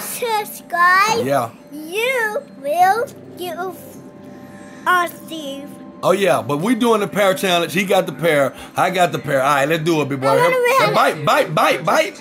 subscribe, Yeah. you will get a Steve. Oh yeah, but we doing the pair challenge. He got the pair. I got the pair. All right, let's do it, big boy. Bite, bite, bite, bite.